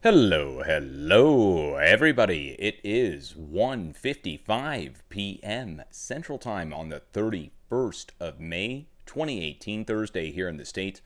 Hello, hello, everybody. It is 1:55 p.m. Central Time on the 31st of May, 2018, Thursday here in the States.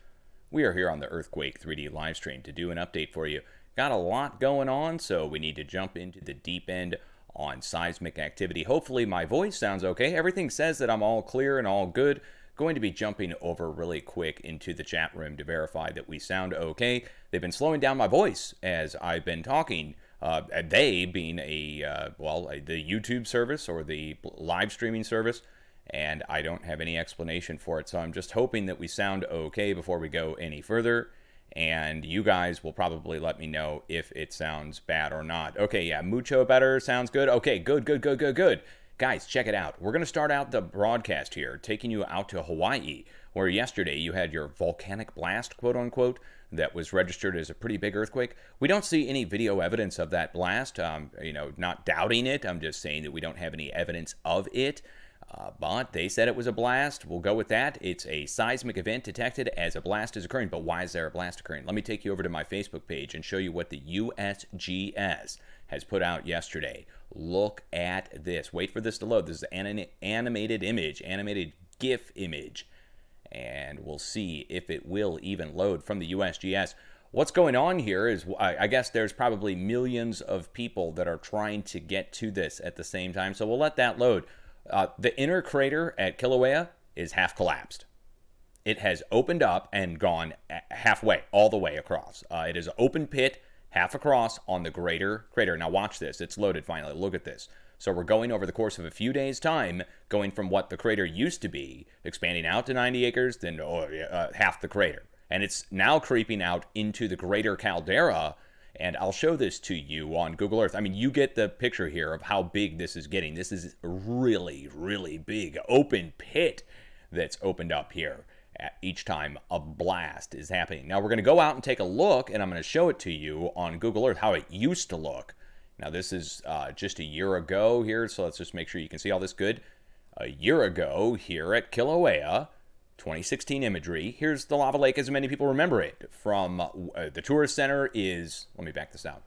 We are here on the Earthquake 3D live stream to do an update for you. Got a lot going on, so we need to jump into the deep end on seismic activity. Hopefully my voice sounds okay. Everything says that I'm all clear and all good going to be jumping over really quick into the chat room to verify that we sound okay. They've been slowing down my voice as I've been talking. Uh, they being a, uh, well, the YouTube service or the live streaming service, and I don't have any explanation for it. So I'm just hoping that we sound okay before we go any further. And you guys will probably let me know if it sounds bad or not. Okay, yeah, mucho better. Sounds good. Okay, good, good, good, good, good. Guys, check it out. We're going to start out the broadcast here, taking you out to Hawaii, where yesterday you had your volcanic blast, quote unquote, that was registered as a pretty big earthquake. We don't see any video evidence of that blast. Um, you know, not doubting it. I'm just saying that we don't have any evidence of it. Uh, but they said it was a blast. We'll go with that. It's a seismic event detected as a blast is occurring. But why is there a blast occurring? Let me take you over to my Facebook page and show you what the USGS has put out yesterday. Look at this. Wait for this to load. This is an animated image, animated GIF image. And we'll see if it will even load from the USGS. What's going on here is, I guess there's probably millions of people that are trying to get to this at the same time. So we'll let that load. Uh, the inner crater at Kilauea is half collapsed. It has opened up and gone halfway, all the way across. Uh, it is an open pit half across on the greater crater. Now watch this. It's loaded finally. Look at this. So we're going over the course of a few days' time, going from what the crater used to be, expanding out to 90 acres, then oh, uh, half the crater. And it's now creeping out into the greater caldera. And I'll show this to you on Google Earth. I mean, you get the picture here of how big this is getting. This is really, really big open pit that's opened up here each time a blast is happening. Now we're going to go out and take a look, and I'm going to show it to you on Google Earth how it used to look. Now this is uh, just a year ago here, so let's just make sure you can see all this good. A year ago here at Kilauea, 2016 imagery. Here's the lava lake as many people remember it from uh, the tourist center is, let me back this out.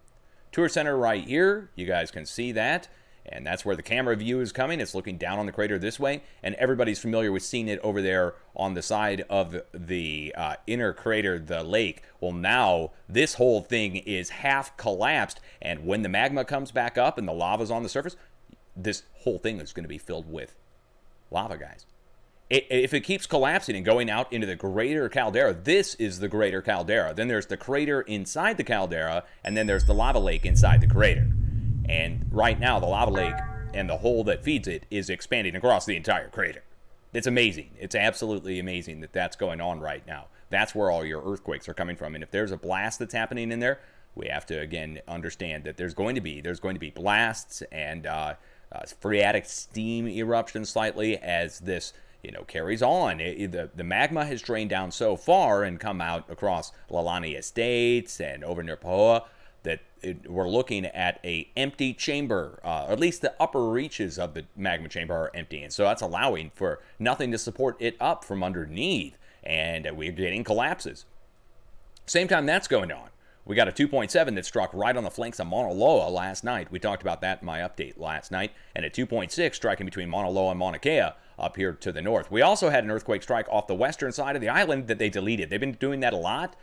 Tourist center right here, you guys can see that and that's where the camera view is coming. It's looking down on the crater this way, and everybody's familiar with seeing it over there on the side of the uh, inner crater, the lake. Well, now this whole thing is half collapsed, and when the magma comes back up and the lava's on the surface, this whole thing is going to be filled with lava, guys. It, if it keeps collapsing and going out into the greater caldera, this is the greater caldera. Then there's the crater inside the caldera, and then there's the lava lake inside the crater. And right now, the lava lake and the hole that feeds it is expanding across the entire crater. It's amazing. It's absolutely amazing that that's going on right now. That's where all your earthquakes are coming from. And if there's a blast that's happening in there, we have to again understand that there's going to be there's going to be blasts and uh, uh, phreatic steam eruptions slightly as this you know carries on. It, the the magma has drained down so far and come out across Leilani Estates and over near that it, we're looking at a empty chamber, uh, at least the upper reaches of the magma chamber are empty, and so that's allowing for nothing to support it up from underneath, and we're getting collapses. Same time that's going on, we got a 2.7 that struck right on the flanks of Mauna Loa last night. We talked about that in my update last night, and a 2.6 striking between Mauna Loa and Mauna Kea up here to the north. We also had an earthquake strike off the western side of the island that they deleted. They've been doing that a lot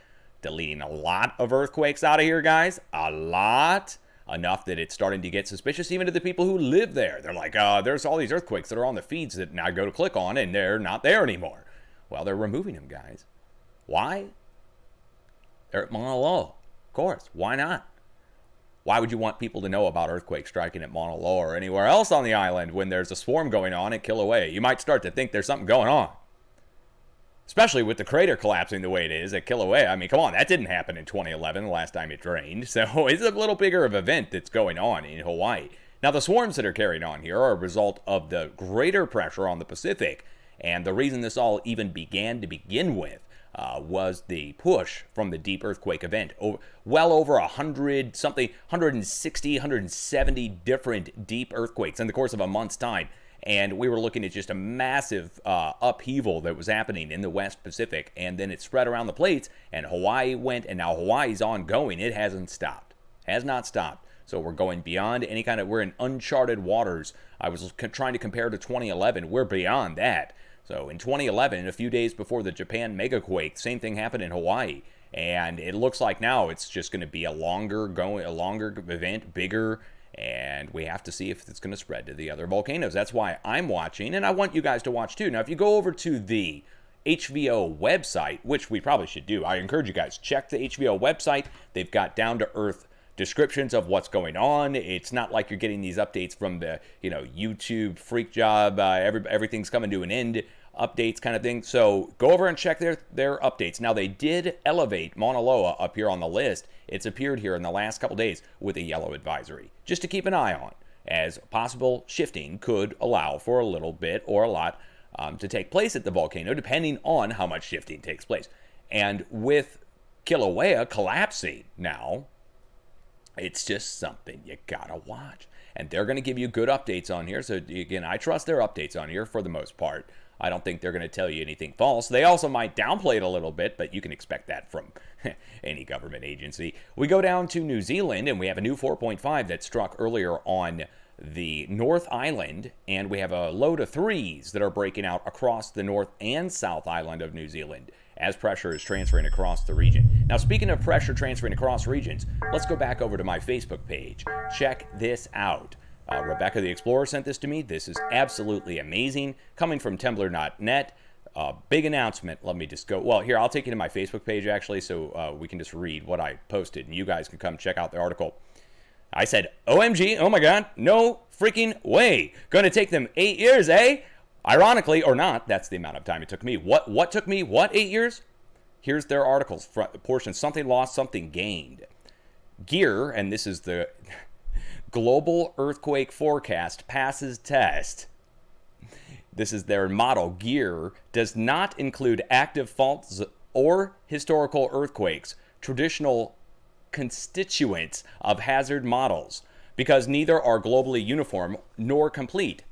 deleting a lot of earthquakes out of here, guys. A lot. Enough that it's starting to get suspicious even to the people who live there. They're like, uh, there's all these earthquakes that are on the feeds that now go to click on and they're not there anymore. Well, they're removing them, guys. Why? They're at Mauna Loa. Of course. Why not? Why would you want people to know about earthquakes striking at Mauna Loa or anywhere else on the island when there's a swarm going on at Kilauea? You might start to think there's something going on. Especially with the crater collapsing the way it is at Kilauea. I mean, come on, that didn't happen in 2011, the last time it drained. So it's a little bigger of event that's going on in Hawaii. Now, the swarms that are carried on here are a result of the greater pressure on the Pacific. And the reason this all even began to begin with uh, was the push from the deep earthquake event. Over, well over 100, something, 160, 170 different deep earthquakes in the course of a month's time and we were looking at just a massive uh, upheaval that was happening in the West Pacific, and then it spread around the plates, and Hawaii went, and now Hawaii's ongoing. It hasn't stopped. has not stopped. So we're going beyond any kind of, we're in uncharted waters. I was trying to compare to 2011. We're beyond that. So in 2011, a few days before the Japan megaquake, same thing happened in Hawaii. And it looks like now it's just going to be a longer going, a longer event, bigger, and we have to see if it's going to spread to the other volcanoes. That's why I'm watching, and I want you guys to watch too. Now, if you go over to the HVO website, which we probably should do, I encourage you guys check the HVO website. They've got down to earth descriptions of what's going on. It's not like you're getting these updates from the you know YouTube freak job. Uh, every, everything's coming to an end updates kind of thing. So go over and check their their updates. Now they did elevate Mauna Loa up here on the list. It's appeared here in the last couple days with a yellow advisory, just to keep an eye on, as possible shifting could allow for a little bit or a lot um, to take place at the volcano, depending on how much shifting takes place. And with Kilauea collapsing now, it's just something you gotta watch. And they're to give you good updates on here. So, again, I trust their updates on here for the most part. I don't think they're going to tell you anything false. They also might downplay it a little bit, but you can expect that from any government agency. We go down to New Zealand, and we have a new 4.5 that struck earlier on the North Island, and we have a load of threes that are breaking out across the North and South Island of New Zealand as pressure is transferring across the region. Now, speaking of pressure transferring across regions, let's go back over to my Facebook page. Check this out. Uh, Rebecca the Explorer sent this to me. This is absolutely amazing. Coming from Temblor.net. Uh, big announcement. Let me just go. Well, here, I'll take you to my Facebook page actually, so uh, we can just read what I posted, and you guys can come check out the article. I said, OMG, oh my God, no freaking way. Gonna take them eight years, eh? Ironically, or not, that's the amount of time it took me. What what took me? What eight years? Here's their articles portion: something lost, something gained. Gear, and this is the global earthquake forecast passes test. This is their model. Gear does not include active faults or historical earthquakes, traditional constituents of hazard models, because neither are globally uniform nor complete.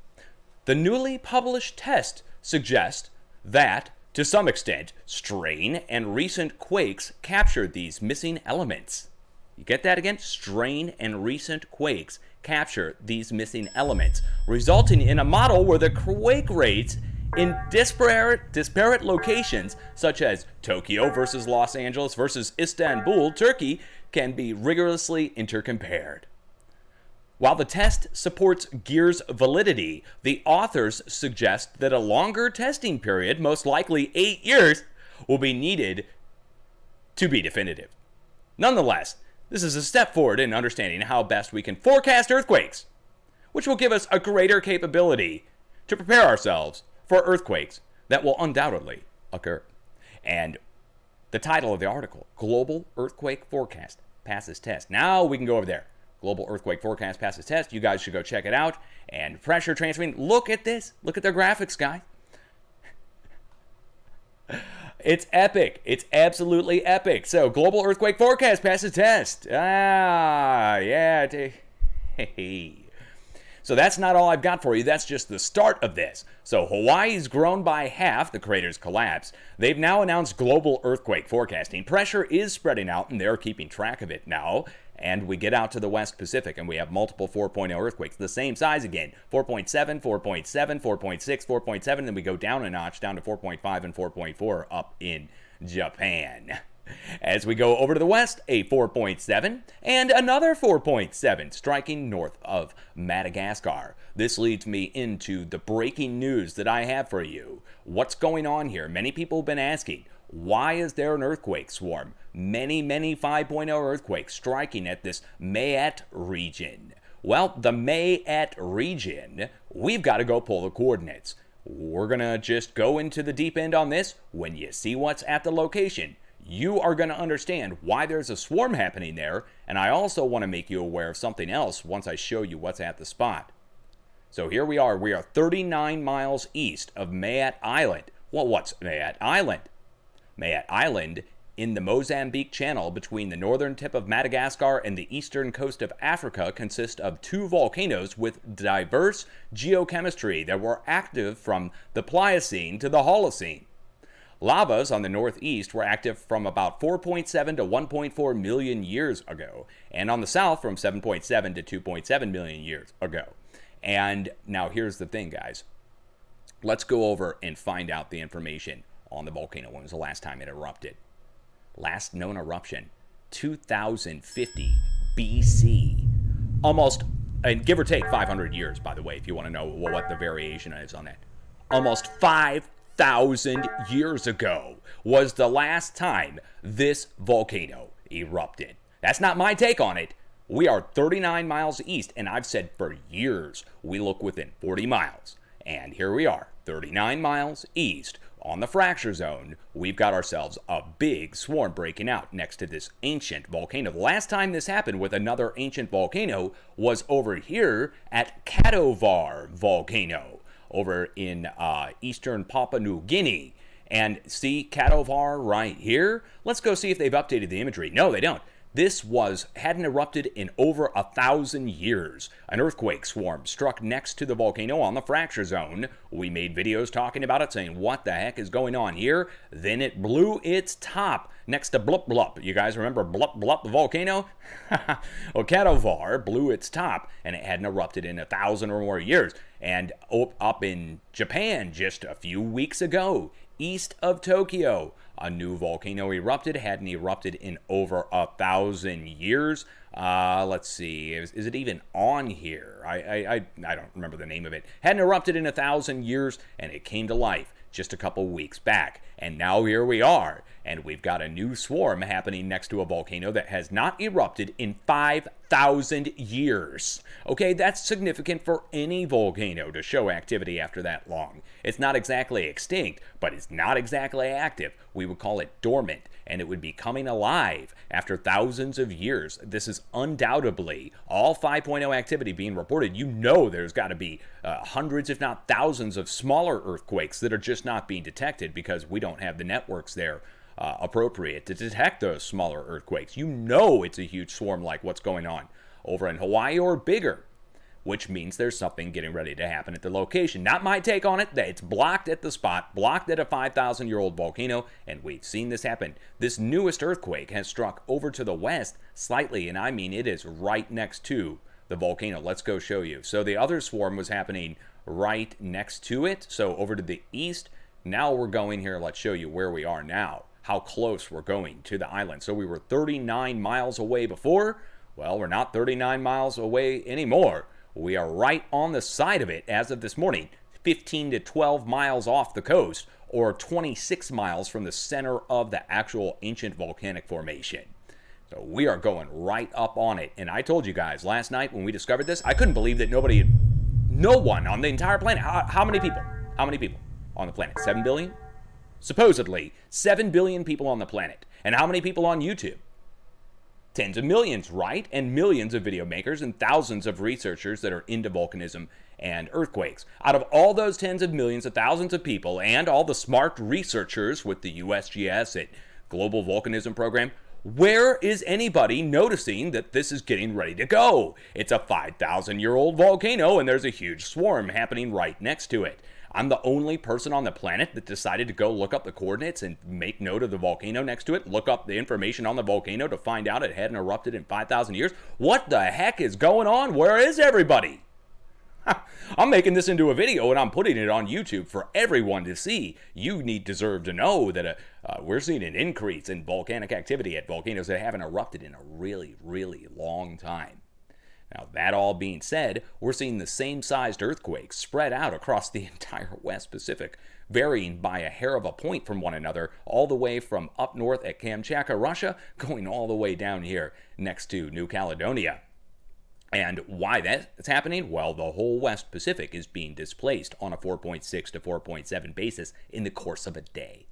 The newly published test suggests that, to some extent, strain and recent quakes captured these missing elements. You get that again? Strain and recent quakes capture these missing elements, resulting in a model where the quake rates in disparate, disparate locations, such as Tokyo versus Los Angeles versus Istanbul, Turkey, can be rigorously intercompared. While the test supports Gear's validity, the authors suggest that a longer testing period, most likely eight years, will be needed to be definitive. Nonetheless, this is a step forward in understanding how best we can forecast earthquakes, which will give us a greater capability to prepare ourselves for earthquakes that will undoubtedly occur. And the title of the article, Global Earthquake Forecast, passes test. Now we can go over there. Global Earthquake Forecast passes test. You guys should go check it out. And pressure transferring. Look at this. Look at their graphics, guys. It's epic. It's absolutely epic. So, Global Earthquake Forecast passes test. Ah, yeah. Hey. So that's not all I've got for you. That's just the start of this. So Hawaii's grown by half, the crater's collapse. They've now announced global earthquake forecasting. Pressure is spreading out, and they're keeping track of it now and we get out to the West Pacific and we have multiple 4.0 earthquakes, the same size again 4.7, 4.7, 4.6, 4.7, then we go down a notch down to 4.5 and 4.4 up in Japan. As we go over to the west, a 4.7 and another 4.7 striking north of Madagascar. This leads me into the breaking news that I have for you. What's going on here? Many people have been asking, why is there an earthquake swarm? Many, many 5.0 earthquakes striking at this Mayotte region. Well, the Mayotte region, we've got to go pull the coordinates. We're going to just go into the deep end on this. When you see what's at the location, you are going to understand why there's a swarm happening there. And I also want to make you aware of something else once I show you what's at the spot. So here we are. We are 39 miles east of Mayotte Island. Well, what's Mayotte Island? Mayotte Island in the Mozambique Channel between the northern tip of Madagascar and the eastern coast of Africa consist of two volcanoes with diverse geochemistry that were active from the Pliocene to the Holocene. Lavas on the northeast were active from about 4.7 to 1.4 million years ago, and on the south from 7.7 to 2.7 million years ago. And now here's the thing, guys. Let's go over and find out the information on the volcano. When was the last time it erupted? Last known eruption, 2050 BC. Almost, and give or take 500 years, by the way, if you want to know what the variation is on that. Almost 5,000 years ago was the last time this volcano erupted. That's not my take on it. We are 39 miles east, and I've said for years we look within 40 miles. And here we are, 39 miles east on the fracture zone, we've got ourselves a big swarm breaking out next to this ancient volcano. The last time this happened with another ancient volcano was over here at Kadovar volcano over in uh, eastern Papua New Guinea. And see Kadovar right here? Let's go see if they've updated the imagery. No, they don't. This was hadn't erupted in over a thousand years. An earthquake swarm struck next to the volcano on the fracture zone. We made videos talking about it, saying what the heck is going on here. Then it blew its top next to Blup Blup. You guys remember Blup Blup the volcano? well, Kadovar blew its top, and it hadn't erupted in a thousand or more years. And up in Japan just a few weeks ago, east of Tokyo, a new volcano erupted. Hadn't erupted in over a thousand years. Uh, let's see, is, is, it even on here? I, I, I, I don't remember the name of it. Hadn't erupted in a thousand years, and it came to life just a couple weeks back. And now here we are, and we've got a new swarm happening next to a volcano that has not erupted in 5,000 years. Okay, that's significant for any volcano to show activity after that long. It's not exactly extinct, but it's not exactly active. We would call it dormant, and it would be coming alive after thousands of years. This is undoubtedly all 5.0 activity being reported. You know there's got to be uh, hundreds, if not thousands, of smaller earthquakes that are just not being detected because we don't have the networks there uh, appropriate to detect those smaller earthquakes. You know it's a huge swarm like what's going on over in Hawaii or bigger which means there's something getting ready to happen at the location. Not my take on it, that it's blocked at the spot, blocked at a 5,000 year old volcano, and we've seen this happen. This newest earthquake has struck over to the west slightly, and I mean it is right next to the volcano. Let's go show you. So the other swarm was happening right next to it, so over to the east. Now we're going here, let's show you where we are now, how close we're going to the island. So we were 39 miles away before. Well, we're not 39 miles away anymore. We are right on the side of it as of this morning, 15 to 12 miles off the coast, or 26 miles from the center of the actual ancient volcanic formation. So we are going right up on it. And I told you guys last night when we discovered this, I couldn't believe that nobody, no one on the entire planet, how, how many people? How many people on the planet? 7 billion? Supposedly, 7 billion people on the planet. And how many people on YouTube? tens of millions, right? And millions of video makers and thousands of researchers that are into volcanism and earthquakes. Out of all those tens of millions of thousands of people and all the smart researchers with the USGS at Global Volcanism Program, where is anybody noticing that this is getting ready to go? It's a 5,000 year old volcano and there's a huge swarm happening right next to it. I'm the only person on the planet that decided to go look up the coordinates and make note of the volcano next to it, look up the information on the volcano to find out it hadn't erupted in 5,000 years. What the heck is going on? Where is everybody? I'm making this into a video and I'm putting it on YouTube for everyone to see. You need deserve to know that uh, uh, we're seeing an increase in volcanic activity at volcanoes that haven't erupted in a really, really long time. Now, that all being said, we're seeing the same sized earthquakes spread out across the entire West Pacific, varying by a hair of a point from one another, all the way from up north at Kamchatka, Russia, going all the way down here next to New Caledonia. And why that's happening? Well, the whole West Pacific is being displaced on a 4.6 to 4.7 basis in the course of a day.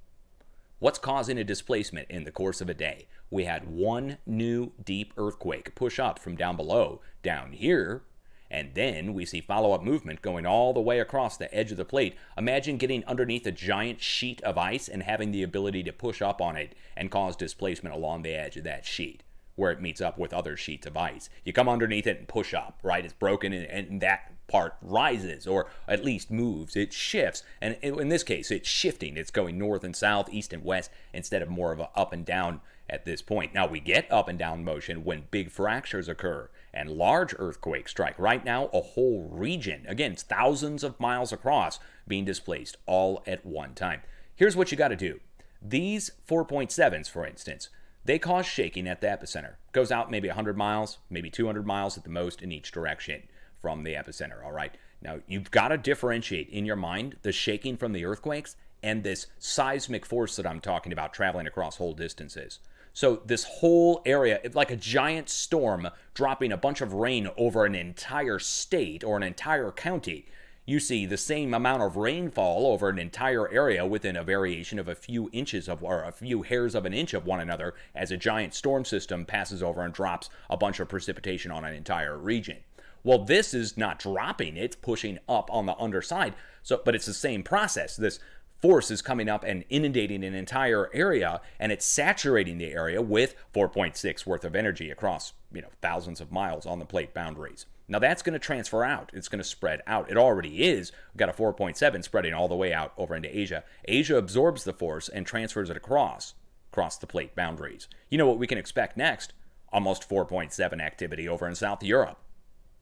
What's causing a displacement in the course of a day? We had one new deep earthquake push up from down below down here, and then we see follow up movement going all the way across the edge of the plate. Imagine getting underneath a giant sheet of ice and having the ability to push up on it and cause displacement along the edge of that sheet where it meets up with other sheets of ice. You come underneath it and push up, right? It's broken, and, and that part rises or at least moves, it shifts. And in this case, it's shifting. It's going north and south, east and west, instead of more of a up and down at this point. Now, we get up and down motion when big fractures occur and large earthquakes strike. Right now, a whole region, again, thousands of miles across, being displaced all at one time. Here's what you got to do. These 4.7s, for instance, they cause shaking at the epicenter. Goes out maybe 100 miles, maybe 200 miles at the most in each direction from the epicenter, all right? Now, you've got to differentiate in your mind the shaking from the earthquakes and this seismic force that I'm talking about traveling across whole distances. So, this whole area, like a giant storm dropping a bunch of rain over an entire state or an entire county, you see the same amount of rainfall over an entire area within a variation of a few inches of or a few hairs of an inch of one another as a giant storm system passes over and drops a bunch of precipitation on an entire region. Well, this is not dropping, it's pushing up on the underside. So but it's the same process. This force is coming up and inundating an entire area and it's saturating the area with 4.6 worth of energy across, you know, thousands of miles on the plate boundaries. Now that's going to transfer out. It's going to spread out. It already is. We've got a 4.7 spreading all the way out over into Asia. Asia absorbs the force and transfers it across, across the plate boundaries. You know what we can expect next? Almost 4.7 activity over in South Europe.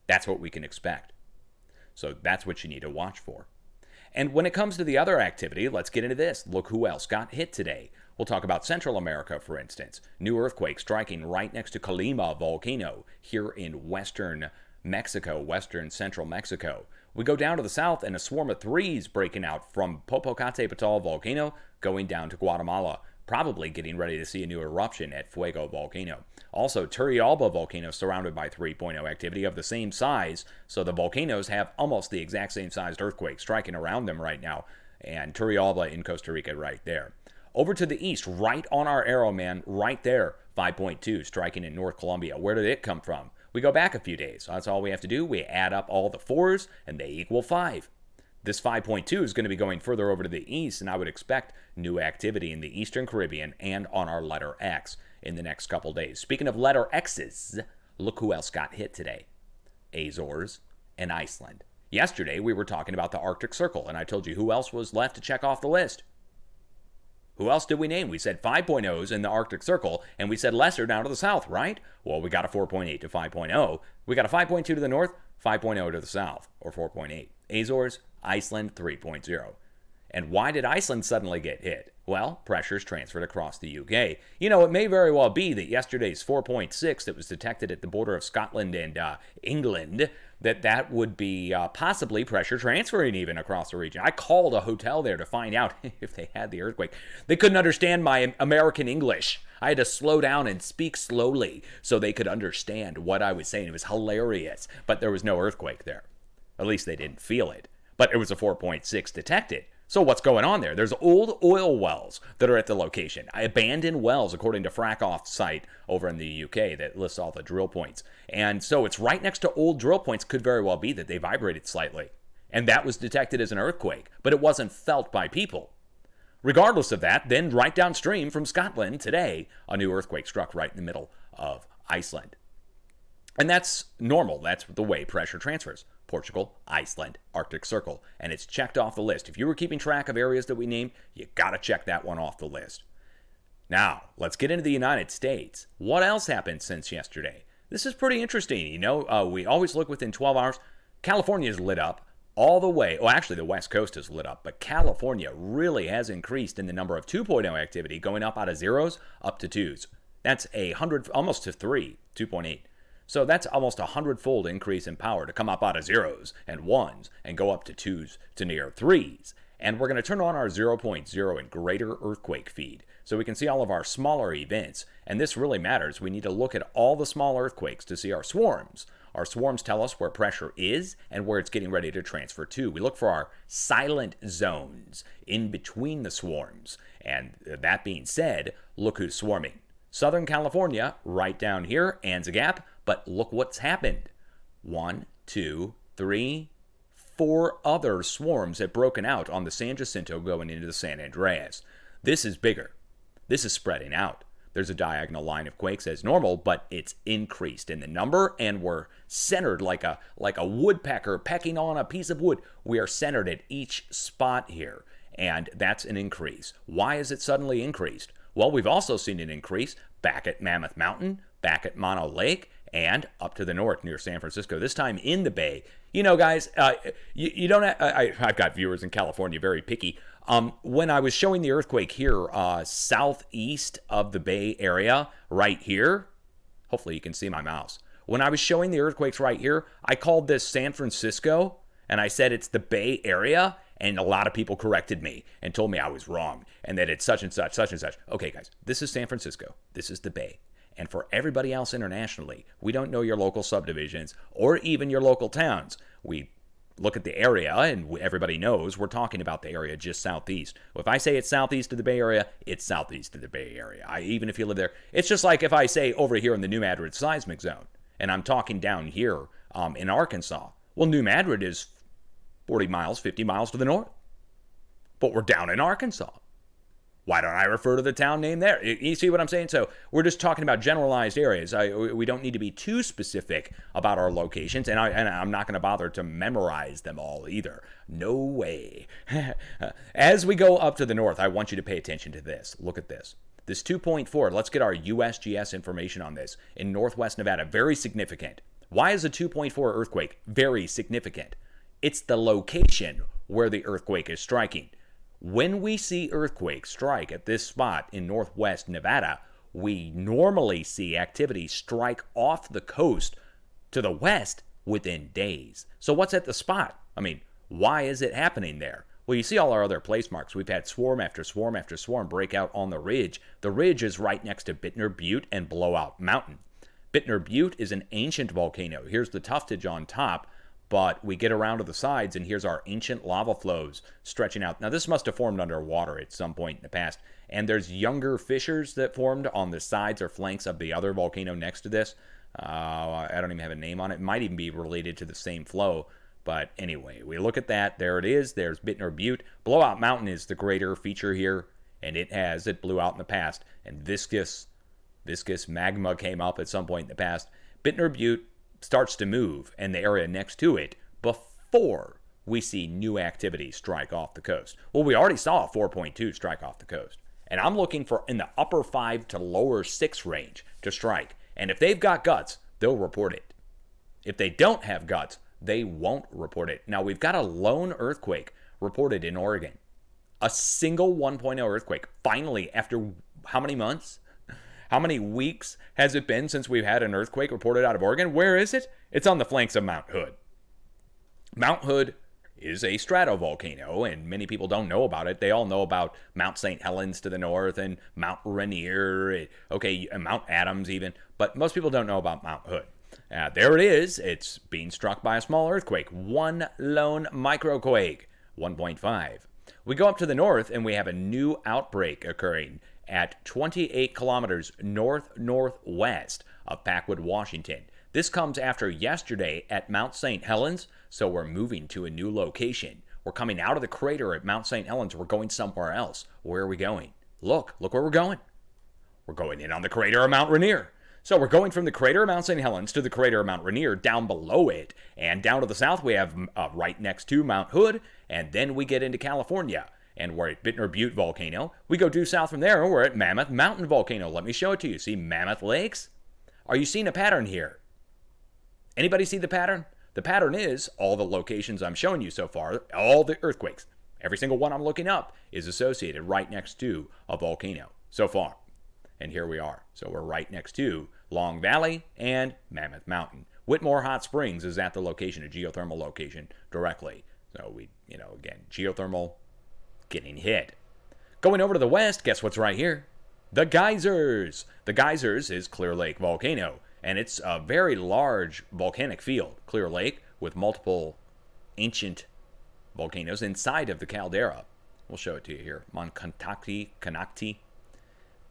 That's what we can expect. So that's what you need to watch for. And when it comes to the other activity, let's get into this. Look who else got hit today. We'll talk about Central America, for instance. New earthquake striking right next to Colima volcano here in western Mexico, western central Mexico. We go down to the south, and a swarm of threes breaking out from Popocatépetl volcano going down to Guatemala, probably getting ready to see a new eruption at Fuego volcano. Also, Turrialba volcano surrounded by 3.0 activity of the same size, so the volcanoes have almost the exact same sized earthquake striking around them right now, and Turrialba in Costa Rica right there. Over to the east, right on our arrow, man, right there, 5.2 striking in North Colombia. Where did it come from? We go back a few days. That's all we have to do. We add up all the fours, and they equal 5. This 5.2 is going to be going further over to the east, and I would expect new activity in the Eastern Caribbean and on our letter X in the next couple days. Speaking of letter X's, look who else got hit today Azores and Iceland. Yesterday, we were talking about the Arctic Circle, and I told you who else was left to check off the list. Who else did we name? We said 5.0s in the Arctic Circle, and we said lesser down to the south, right? Well, we got a 4.8 to 5.0. We got a 5.2 to the north, 5.0 to the south, or 4.8. Azores, Iceland 3.0. And why did Iceland suddenly get hit? Well, pressures transferred across the UK. You know, it may very well be that yesterday's 4.6 that was detected at the border of Scotland and uh, England, that that would be uh, possibly pressure transferring even across the region. I called a hotel there to find out if they had the earthquake. They couldn't understand my American English. I had to slow down and speak slowly so they could understand what I was saying. It was hilarious, but there was no earthquake there. At least they didn't feel it. But it was a 4.6 detected. So what's going on there? There's old oil wells that are at the location, abandoned wells, according to Frackoff's site over in the UK that lists all the drill points. And so it's right next to old drill points. Could very well be that they vibrated slightly, and that was detected as an earthquake, but it wasn't felt by people. Regardless of that, then right downstream from Scotland today, a new earthquake struck right in the middle of Iceland. And that's normal. That's the way pressure transfers. Portugal, Iceland, Arctic Circle, and it's checked off the list. If you were keeping track of areas that we named, you got to check that one off the list. Now, let's get into the United States. What else happened since yesterday? This is pretty interesting. You know, uh, we always look within 12 hours. California is lit up all the way. Well, actually, the West Coast is lit up, but California really has increased in the number of 2.0 activity, going up out of zeros up to twos. That's a hundred, almost to three, 2.8. So that's almost a hundredfold increase in power to come up out of zeros and ones and go up to twos to near threes. And we're going to turn on our 0.0 and greater earthquake feed so we can see all of our smaller events. And this really matters. We need to look at all the small earthquakes to see our swarms. Our swarms tell us where pressure is and where it's getting ready to transfer to. We look for our silent zones in between the swarms. And that being said, look who's swarming. Southern California, right down here, Anza Gap, but look what's happened. One, two, three, four other swarms have broken out on the San Jacinto going into the San Andreas. This is bigger. This is spreading out. there's a diagonal line of quakes as normal, but it's increased in the number, and we're centered like a like a woodpecker pecking on a piece of wood. We are centered at each spot here, and that's an increase. Why is it suddenly increased? Well, we've also seen an increase back at Mammoth Mountain, back at Mono Lake, and up to the north near San Francisco. This time in the Bay. You know, guys, uh, you, you don't. Have, I, I've got viewers in California very picky. Um, when I was showing the earthquake here, uh, southeast of the Bay Area, right here, hopefully you can see my mouse. When I was showing the earthquakes right here, I called this San Francisco and I said it's the Bay Area. And a lot of people corrected me and told me I was wrong and that it's such and such, such and such. Okay, guys, this is San Francisco. This is the Bay. And for everybody else internationally, we don't know your local subdivisions or even your local towns. We look at the area, and everybody knows we're talking about the area just southeast. If I say it's southeast of the Bay Area, it's southeast of the Bay Area. I, even if you live there, it's just like if I say over here in the New Madrid seismic zone, and I'm talking down here um, in Arkansas. Well, New Madrid is 40 miles, 50 miles to the north, but we're down in Arkansas. Why don't I refer to the town name there? You see what I'm saying? So we're just talking about generalized areas. I, we don't need to be too specific about our locations, and, I, and I'm not going to bother to memorize them all either. No way. As we go up to the north, I want you to pay attention to this. Look at this. This 2.4, let's get our USGS information on this in northwest Nevada. Very significant. Why is a 2.4 earthquake very significant? It's the location where the earthquake is striking. When we see earthquakes strike at this spot in northwest Nevada, we normally see activity strike off the coast to the west within days. So, what's at the spot? I mean, why is it happening there? Well, you see all our other place marks. We've had swarm after swarm after swarm break out on the ridge. The ridge is right next to Bittner Butte and Blowout Mountain. Bittner Butte is an ancient volcano. Here's the tuftage on top but we get around to the sides and here's our ancient lava flows stretching out. Now, this must have formed underwater at some point in the past, and there's younger fissures that formed on the sides or flanks of the other volcano next to this. Uh, I don't even have a name on it. It might even be related to the same flow. But anyway, we look at that. There it is. There's Bittner Butte. Blowout Mountain is the greater feature here, and it has. It blew out in the past, and viscous, viscous magma came up at some point in the past. Bittner Butte starts to move and the area next to it before we see new activity strike off the coast. Well, we already saw a 4.2 strike off the coast. And I'm looking for in the upper 5 to lower 6 range to strike. And if they've got guts, they'll report it. If they don't have guts, they won't report it. Now, we've got a lone earthquake reported in Oregon. A single 1.0 earthquake. Finally, after how many months? How many weeks has it been since we've had an earthquake reported out of Oregon? Where is it? It's on the flanks of Mount Hood. Mount Hood is a stratovolcano, and many people don't know about it. They all know about Mount St. Helens to the north and Mount Rainier, okay, Mount Adams even, but most people don't know about Mount Hood. Uh, there it is. It's being struck by a small earthquake, one lone microquake, 1.5. We go up to the north and we have a new outbreak occurring at 28 kilometers north northwest of Packwood, Washington. This comes after yesterday at Mount St. Helens, so we're moving to a new location. We're coming out of the crater at Mount St. Helens. We're going somewhere else. Where are we going? Look, look where we're going. We're going in on the crater of Mount Rainier. So we're going from the crater of Mount St. Helens to the crater of Mount Rainier down below it. And down to the south, we have uh, right next to Mount Hood. And then we get into California and we're at Bittner Butte Volcano. We go due south from there, and we're at Mammoth Mountain Volcano. Let me show it to you. See Mammoth Lakes? Are you seeing a pattern here? Anybody see the pattern? The pattern is all the locations I'm showing you so far, all the earthquakes, every single one I'm looking up is associated right next to a volcano so far. And here we are. So we're right next to Long Valley and Mammoth Mountain. Whitmore Hot Springs is at the location, a geothermal location directly. So we, you know, again, geothermal getting hit. Going over to the west, guess what's right here? The geysers. The geysers is Clear Lake Volcano, and it's a very large volcanic field, Clear Lake, with multiple ancient volcanoes inside of the caldera. We'll show it to you here. Moncontakti, Konocti.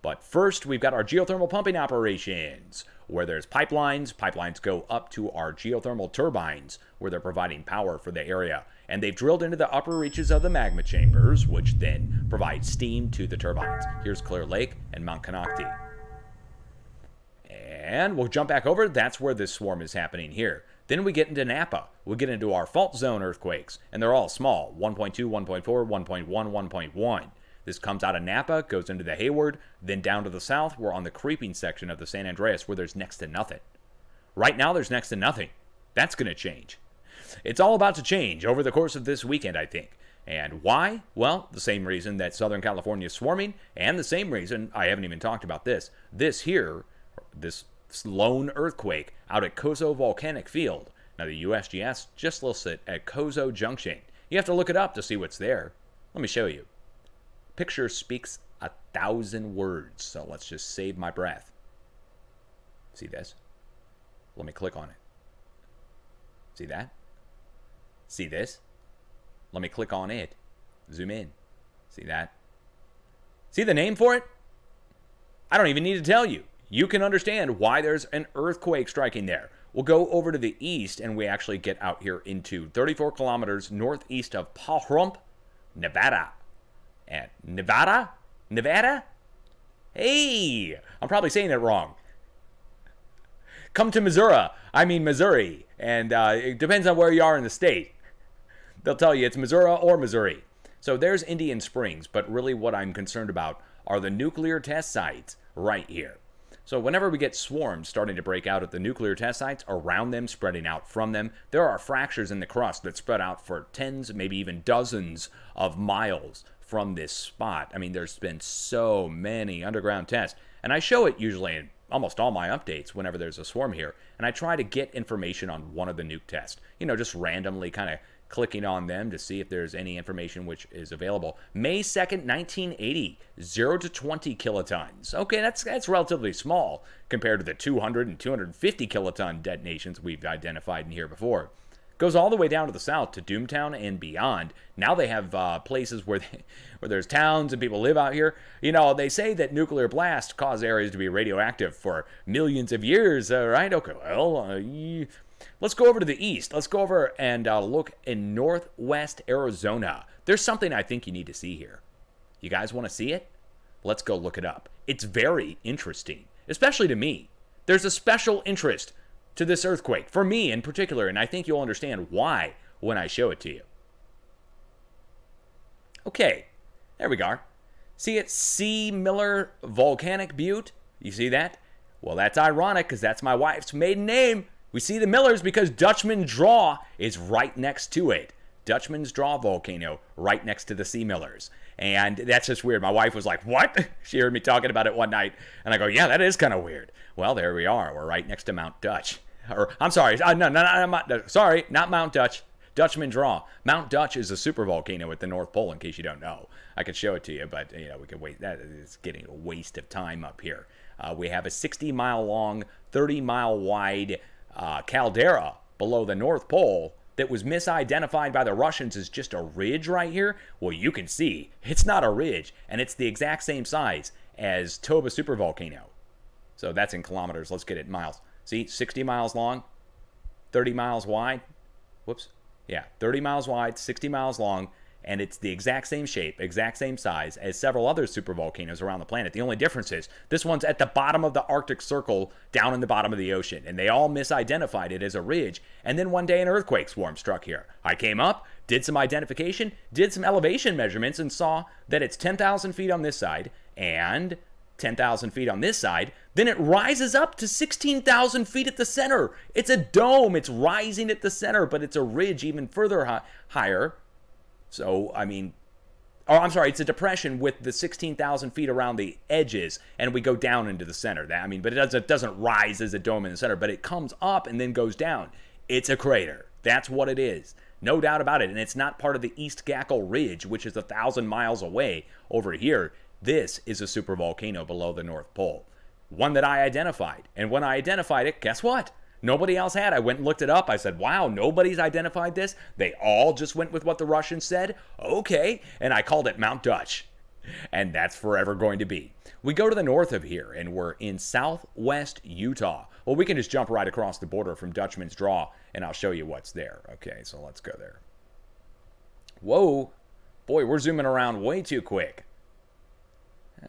But first, we've got our geothermal pumping operations, where there's pipelines. Pipelines go up to our geothermal turbines, where they're providing power for the area and they've drilled into the upper reaches of the magma chambers, which then provide steam to the turbines. Here's Clear Lake and Mount Konocti. And we'll jump back over. That's where this swarm is happening here. Then we get into Napa. We get into our fault zone earthquakes, and they're all small 1.2, 1.4, 1.1, 1.1. This comes out of Napa, goes into the Hayward, then down to the south. We're on the creeping section of the San Andreas where there's next to nothing. Right now, there's next to nothing. That's going to change. It's all about to change over the course of this weekend, I think. And why? Well, the same reason that Southern California is swarming, and the same reason I haven't even talked about this. This here, this lone earthquake out at Coso Volcanic Field. Now, the USGS just lists it at Coso Junction. You have to look it up to see what's there. Let me show you. Picture speaks a thousand words, so let's just save my breath. See this? Let me click on it. See that? See this? Let me click on it. Zoom in. See that? See the name for it? I don't even need to tell you. You can understand why there's an earthquake striking there. We'll go over to the east and we actually get out here into 34 kilometers northeast of Pahrump, Nevada. And Nevada? Nevada? Hey, I'm probably saying it wrong. Come to Missouri. I mean Missouri. And uh, it depends on where you are in the state. They'll tell you it's Missouri or Missouri. So there's Indian Springs, but really what I'm concerned about are the nuclear test sites right here. So whenever we get swarms starting to break out at the nuclear test sites, around them, spreading out from them, there are fractures in the crust that spread out for tens, maybe even dozens of miles from this spot. I mean, there's been so many underground tests, and I show it usually in almost all my updates whenever there's a swarm here, and I try to get information on one of the nuke tests. You know, just randomly kind of clicking on them to see if there's any information which is available. May 2nd, 1980, 0 to 20 kilotons. Okay, that's that's relatively small compared to the 200 and 250 kiloton detonations we've identified in here before. Goes all the way down to the south to Doomtown and beyond. Now they have uh, places where they, where there's towns and people live out here. You know, they say that nuclear blasts cause areas to be radioactive for millions of years, uh, right? Okay, well, uh, let's go over to the east. Let's go over and uh, look in northwest Arizona. There's something I think you need to see here. You guys want to see it? Let's go look it up. It's very interesting, especially to me. There's a special interest to this earthquake, for me in particular, and I think you'll understand why when I show it to you. Okay, there we go. See it? C. Miller Volcanic Butte? You see that? Well, that's ironic because that's my wife's maiden name. We see the Millers because Dutchman Draw is right next to it. Dutchman's Draw volcano right next to the C Millers. And that's just weird. My wife was like, What? She heard me talking about it one night. And I go, Yeah, that is kind of weird. Well, there we are. We're right next to Mount Dutch. Or, I'm sorry. Uh, no, no, no, no, sorry, not Mount Dutch. Dutchman Draw. Mount Dutch is a supervolcano at the North Pole, in case you don't know. I could show it to you, but you know we could wait. That is getting a waste of time up here. Uh, we have a 60 mile long, 30 mile wide uh, caldera below the North Pole that was misidentified by the Russians as just a ridge right here, well, you can see it's not a ridge, and it's the exact same size as Toba supervolcano. So that's in kilometers. Let's get it in miles. See, 60 miles long, 30 miles wide. Whoops. Yeah, 30 miles wide, 60 miles long, and it's the exact same shape, exact same size as several other supervolcanoes around the planet. The only difference is this one's at the bottom of the Arctic Circle, down in the bottom of the ocean, and they all misidentified it as a ridge. And then one day an earthquake swarm struck here. I came up, did some identification, did some elevation measurements, and saw that it's 10,000 feet on this side and 10,000 feet on this side. Then it rises up to 16,000 feet at the center. It's a dome. It's rising at the center, but it's a ridge even further hi- higher so, I mean, oh, I'm sorry, it's a depression with the 16,000 feet around the edges, and we go down into the center. That I mean, but it doesn't, it doesn't rise as a dome in the center, but it comes up and then goes down. It's a crater. That's what it is. No doubt about it. And it's not part of the East Gakkel Ridge, which is a thousand miles away over here. This is a supervolcano below the North Pole. One that I identified. And when I identified it, guess what? Nobody else had. I went and looked it up. I said, wow, nobody's identified this. They all just went with what the Russians said. Okay. And I called it Mount Dutch. And that's forever going to be. We go to the north of here and we're in southwest Utah. Well, we can just jump right across the border from Dutchman's Draw and I'll show you what's there. Okay, so let's go there. Whoa. Boy, we're zooming around way too quick.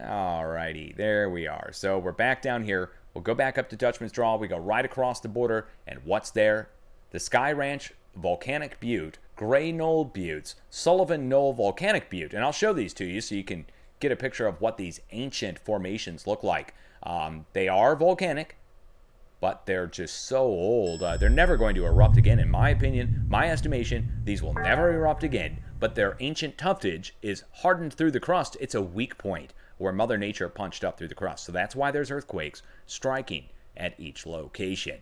Alrighty, there we are. So we're back down here. We'll go back up to Dutchman's Draw. We go right across the border, and what's there? The Sky Ranch Volcanic Butte, Gray Knoll Buttes, Sullivan Knoll Volcanic Butte. And I'll show these to you so you can get a picture of what these ancient formations look like. Um, they are volcanic, but they're just so old. Uh, they're never going to erupt again, in my opinion. My estimation, these will never erupt again, but their ancient tuftage is hardened through the crust. It's a weak point where Mother Nature punched up through the crust. So that's why there's earthquakes striking at each location.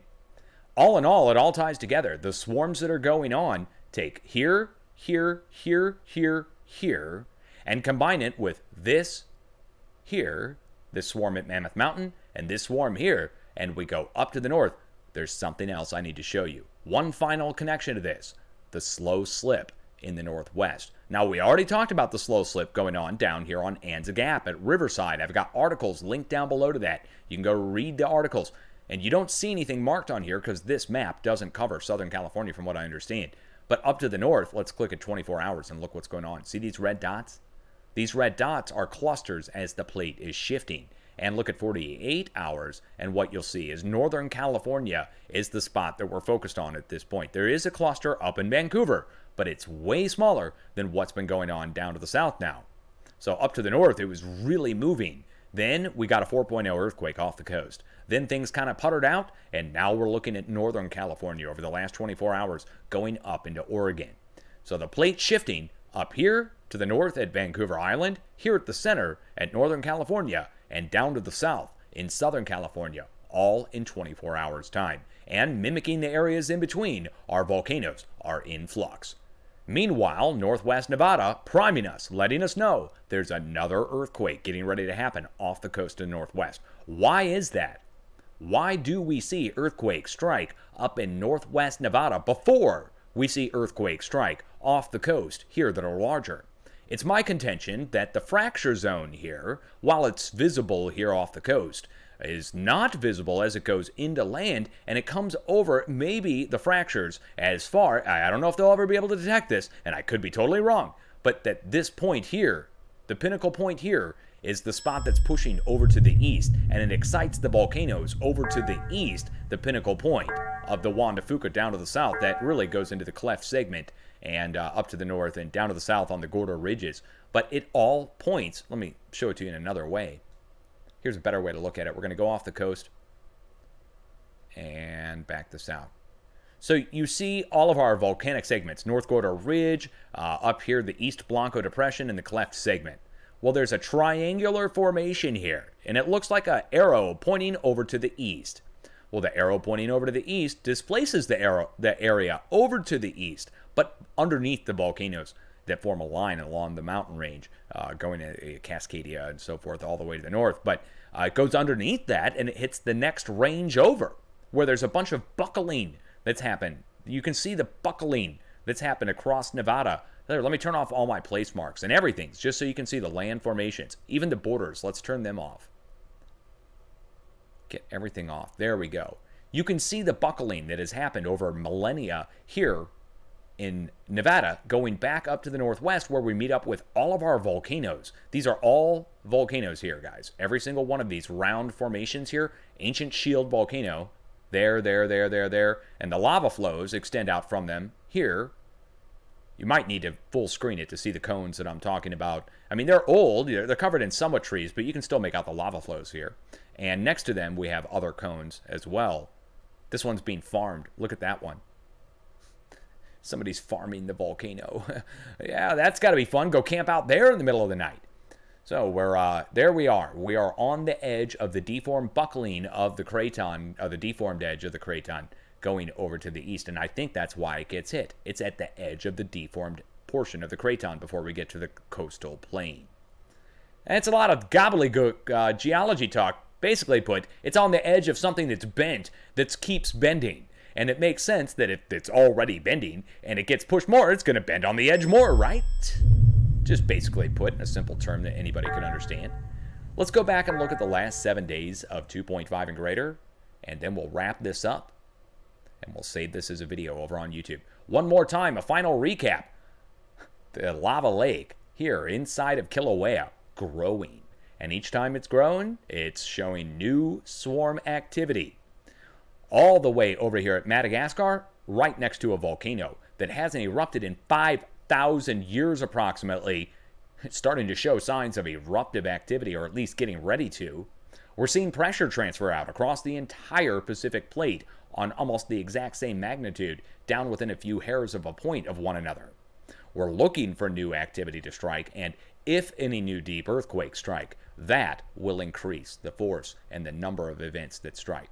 All in all, it all ties together. The swarms that are going on take here, here, here, here, here, and combine it with this here, this swarm at Mammoth Mountain, and this swarm here, and we go up to the north. There's something else I need to show you. One final connection to this the slow slip in the northwest. Now, we already talked about the slow slip going on down here on Anza Gap at Riverside. I've got articles linked down below to that. You can go read the articles. And you don't see anything marked on here because this map doesn't cover Southern California from what I understand. But up to the north, let's click at 24 hours and look what's going on. See these red dots? These red dots are clusters as the plate is shifting. And look at 48 hours, and what you'll see is Northern California is the spot that we're focused on at this point. There is a cluster up in Vancouver, but it's way smaller than what's been going on down to the south now. So up to the north, it was really moving. Then we got a 4.0 earthquake off the coast. Then things kind of puttered out, and now we're looking at Northern California over the last 24 hours going up into Oregon. So the plate shifting up here to the north at Vancouver Island, here at the center at Northern California, and down to the south in Southern California, all in 24 hours' time. And mimicking the areas in between, our volcanoes are in flux. Meanwhile, Northwest Nevada priming us, letting us know there's another earthquake getting ready to happen off the coast of Northwest. Why is that? Why do we see earthquakes strike up in Northwest Nevada before we see earthquakes strike off the coast here that are larger? It's my contention that the fracture zone here, while it's visible here off the coast, is not visible as it goes into land and it comes over maybe the fractures as far I don't know if they'll ever be able to detect this and I could be totally wrong but that this point here the pinnacle point here is the spot that's pushing over to the east and it excites the volcanoes over to the east the pinnacle point of the Juan de Fuca down to the south that really goes into the cleft segment and uh, up to the north and down to the south on the Gorda Ridges. But it all points, let me show it to you in another way. Here's a better way to look at it. We're going to go off the coast and back the south. So you see all of our volcanic segments, North Gorda Ridge, uh, up here the East Blanco Depression, and the cleft segment. Well, there's a triangular formation here, and it looks like an arrow pointing over to the east. Well, the arrow pointing over to the east displaces the arrow, the area over to the east, but underneath the volcanoes that form a line along the mountain range, uh, going to uh, Cascadia and so forth, all the way to the north. But uh, it goes underneath that and it hits the next range over, where there's a bunch of buckling that's happened. You can see the buckling that's happened across Nevada. There, let me turn off all my place marks and everything, just so you can see the land formations, even the borders. Let's turn them off. Get everything off. There we go. You can see the buckling that has happened over millennia here in Nevada, going back up to the northwest where we meet up with all of our volcanoes. These are all volcanoes here, guys. Every single one of these round formations here, ancient shield volcano, there, there, there, there, there, and the lava flows extend out from them here. You might need to full screen it to see the cones that I'm talking about. I mean, they're old, they're covered in somewhat trees, but you can still make out the lava flows here. And next to them, we have other cones as well. This one's being farmed. Look at that one. Somebody's farming the volcano. yeah, that's got to be fun. Go camp out there in the middle of the night. So we're uh, there. We are. We are on the edge of the deformed buckling of the craton, of the deformed edge of the craton, going over to the east. And I think that's why it gets hit. It's at the edge of the deformed portion of the craton before we get to the coastal plain. And it's a lot of gobbledygook uh, geology talk. Basically put, it's on the edge of something that's bent that keeps bending. And it makes sense that if it's already bending and it gets pushed more, it's going to bend on the edge more, right? Just basically put in a simple term that anybody can understand. Let's go back and look at the last seven days of 2.5 and greater, and then we'll wrap this up. And we'll save this as a video over on YouTube. One more time, a final recap. The lava lake here inside of Kilauea growing. And each time it's grown, it's showing new swarm activity. All the way over here at Madagascar, right next to a volcano that hasn't erupted in 5,000 years approximately, it's starting to show signs of eruptive activity, or at least getting ready to. We're seeing pressure transfer out across the entire Pacific plate on almost the exact same magnitude, down within a few hairs of a point of one another. We're looking for new activity to strike, and if any new deep earthquakes strike, that will increase the force and the number of events that strike.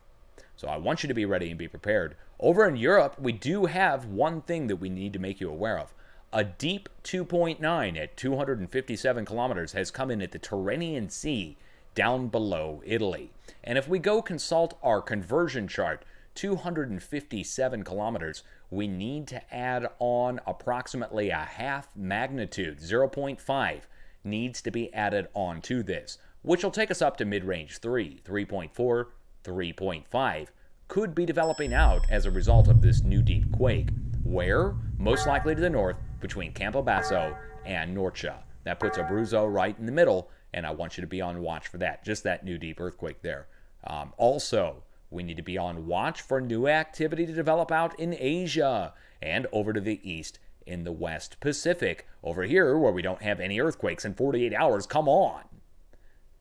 So I want you to be ready and be prepared. Over in Europe, we do have one thing that we need to make you aware of. A deep 2.9 at 257 kilometers has come in at the Tyrrhenian Sea down below Italy. And if we go consult our conversion chart, 257 kilometers, we need to add on approximately a half magnitude, 0.5, needs to be added on to this, which will take us up to mid range 3, 3.4, 3.5, could be developing out as a result of this new deep quake. Where? Most likely to the north, between Campobasso and Norcia. That puts Abruzzo right in the middle, and I want you to be on watch for that. Just that new deep earthquake there. Um, also, we need to be on watch for new activity to develop out in Asia and over to the east in the West Pacific. Over here, where we don't have any earthquakes in 48 hours, come on.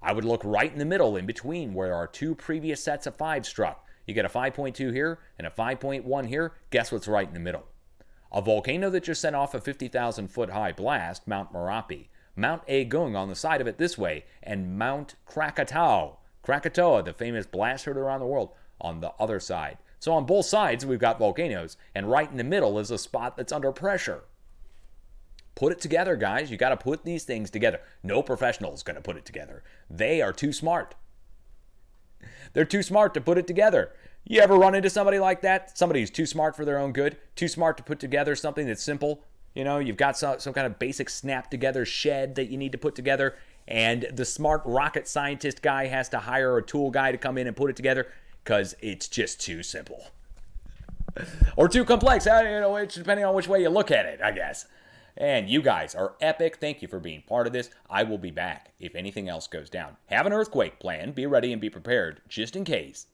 I would look right in the middle, in between where our two previous sets of five struck. You get a 5.2 here and a 5.1 here. Guess what's right in the middle? A volcano that just sent off a 50,000 foot high blast, Mount Merapi, Mount Agung on the side of it this way, and Mount Krakatoa, Krakatoa, the famous blast heard around the world, on the other side. So on both sides, we've got volcanoes, and right in the middle is a spot that's under pressure. Put it together, guys. You got to put these things together. No professional is going to put it together. They are too smart. They're too smart to put it together. You ever run into somebody like that? Somebody who's too smart for their own good, too smart to put together something that's simple. You know, you've got some, some kind of basic snap together shed that you need to put together, and the smart rocket scientist guy has to hire a tool guy to come in and put it together because it's just too simple. or too complex, you know, it's depending on which way you look at it, I guess. And you guys are epic. Thank you for being part of this. I will be back if anything else goes down. Have an earthquake plan. Be ready and be prepared just in case.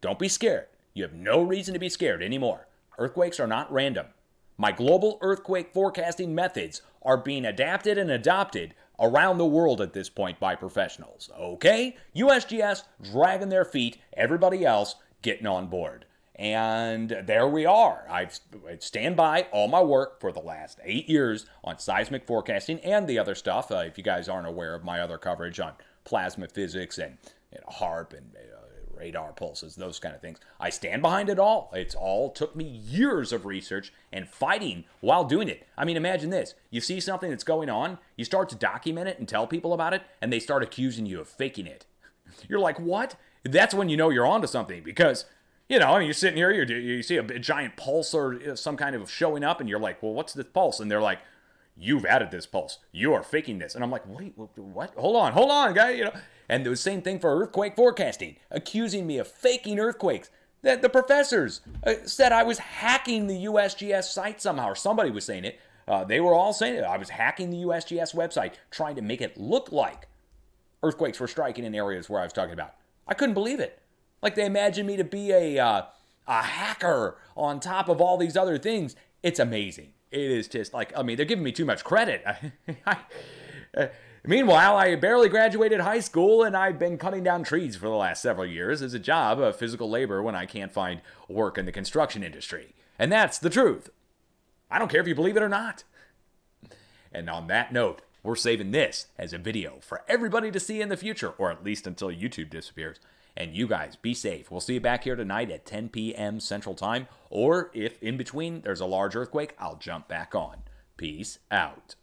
Don't be scared. You have no reason to be scared anymore. Earthquakes are not random. My global earthquake forecasting methods are being adapted and adopted around the world at this point by professionals. Okay? USGS dragging their feet, everybody else getting on board. And there we are. I've stand by all my work for the last eight years on seismic forecasting and the other stuff. Uh, if you guys aren't aware of my other coverage on plasma physics and you know, HAARP and uh, radar pulses, those kind of things. I stand behind it all. It's all took me years of research and fighting while doing it. I mean, imagine this. You see something that's going on, you start to document it and tell people about it, and they start accusing you of faking it. You're like, what? That's when you know you're onto something because, you know, I mean, you're sitting here, you you see a, a giant pulse or some kind of showing up, and you're like, well, what's this pulse? And they're like, you've added this pulse. You are faking this. And I'm like, wait, what? Hold on, hold on, guy. You know, and the same thing for earthquake forecasting, accusing me of faking earthquakes. That the professors uh, said I was hacking the USGS site somehow, or somebody was saying it. Uh, they were all saying it. I was hacking the USGS website, trying to make it look like earthquakes were striking in areas where I was talking about. I couldn't believe it. Like they imagine me to be a uh, a hacker on top of all these other things. It's amazing. It is just like I mean they're giving me too much credit. Uh, Meanwhile, I barely graduated high school and I've been cutting down trees for the last several years as a job of physical labor when I can't find work in the construction industry. And that's the truth. I don't care if you believe it or not. And on that note, we're saving this as a video for everybody to see in the future, or at least until YouTube disappears. And you guys, be safe. We'll see you back here tonight at 10 p.m. Central Time, or if in between there's a large earthquake, I'll jump back on. Peace out.